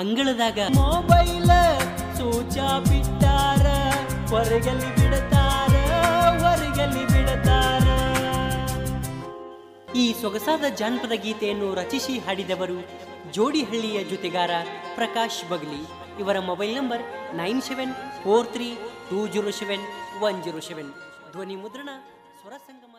ಅಂಗಳದಾಗ mobile ಸೂಚ ಬಿಟ್ಟಾರ ಹೊರಗಲ್ಲಿ ಬಿಡತಾರ ಹೊರಗಲ್ಲಿ ಬಿಡತಾರ. ಈ ಸೊಗಸಾದ ಜಾನಪದ ಗೀತೆಯನ್ನು ರಚಿಸಿ ಹಾಡಿದವರು ಜೋಡಿಹಳ್ಳಿಯ ಜೊತೆಗಾರ ಪ್ರಕಾಶ್ ಬಗ್ಲಿ. ಇವರ mobile number nine seven four three two zero seven one zero seven. ಧ್ವನಿ ಮುದ್ರಣ ಸ್ವರ ಸಂಗಮ